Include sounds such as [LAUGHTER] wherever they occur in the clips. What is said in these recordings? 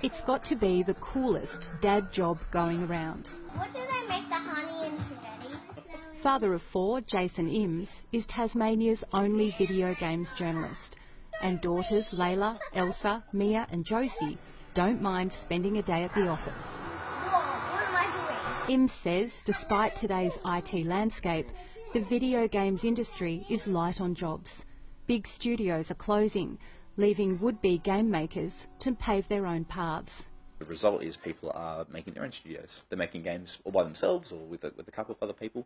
It's got to be the coolest dad job going around. What do they make the honey into, Daddy? Father of four, Jason Imms, is Tasmania's only video games journalist. And daughters Layla, Elsa, Mia, and Josie don't mind spending a day at the office. Whoa, what am I doing? Imms says despite today's IT landscape, the video games industry is light on jobs. Big studios are closing, leaving would-be game makers to pave their own paths. The result is people are making their own studios. They're making games all by themselves or with a, with a couple of other people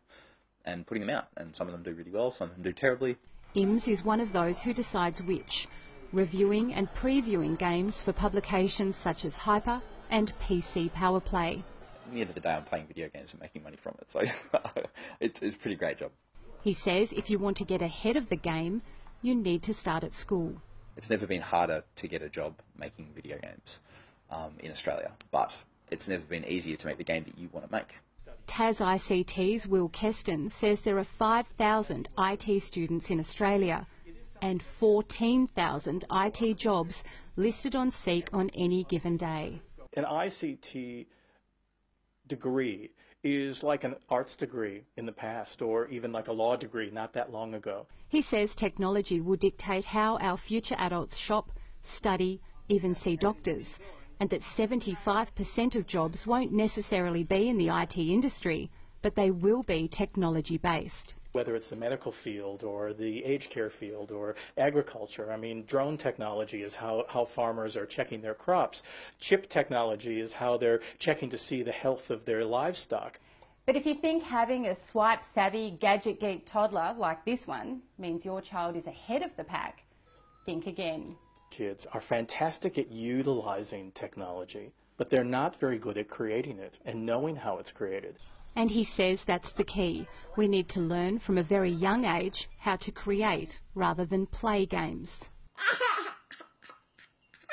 and putting them out. And some of them do really well, some of them do terribly. Imms is one of those who decides which, reviewing and previewing games for publications such as Hyper and PC Power Play. At the end of the day, I'm playing video games and making money from it, so [LAUGHS] it's, it's a pretty great job. He says if you want to get ahead of the game, you need to start at school. It's never been harder to get a job making video games um, in Australia, but it's never been easier to make the game that you want to make. Tas ICT's Will Keston says there are 5,000 IT students in Australia and 14,000 IT jobs listed on Seek on any given day. An ICT degree is like an arts degree in the past or even like a law degree not that long ago. He says technology will dictate how our future adults shop, study, even see doctors, and that 75% of jobs won't necessarily be in the IT industry, but they will be technology based whether it's the medical field or the aged care field or agriculture. I mean, drone technology is how, how farmers are checking their crops. Chip technology is how they're checking to see the health of their livestock. But if you think having a swipe savvy, gadget geek toddler like this one means your child is ahead of the pack, think again. Kids are fantastic at utilizing technology, but they're not very good at creating it and knowing how it's created. And he says that's the key. We need to learn from a very young age how to create rather than play games.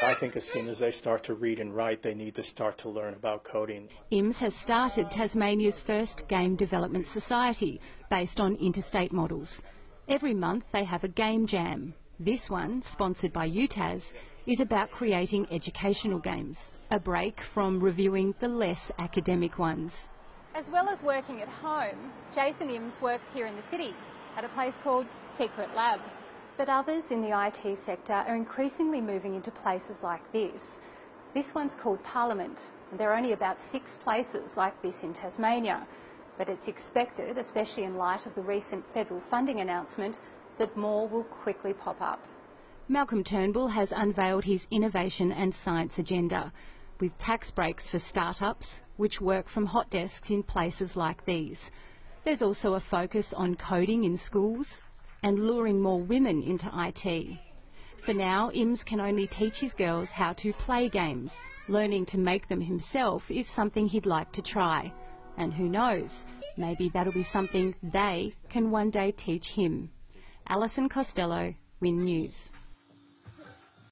I think as soon as they start to read and write, they need to start to learn about coding. Imms has started Tasmania's first game development society based on interstate models. Every month they have a game jam. This one, sponsored by UTAS, is about creating educational games, a break from reviewing the less academic ones. As well as working at home, Jason Imms works here in the city at a place called Secret Lab. But others in the IT sector are increasingly moving into places like this. This one's called Parliament, and there are only about six places like this in Tasmania. But it's expected, especially in light of the recent federal funding announcement, that more will quickly pop up. Malcolm Turnbull has unveiled his innovation and science agenda with tax breaks for startups, which work from hot desks in places like these. There's also a focus on coding in schools and luring more women into IT. For now, Imms can only teach his girls how to play games. Learning to make them himself is something he'd like to try. And who knows, maybe that'll be something they can one day teach him. Alison Costello, Win News.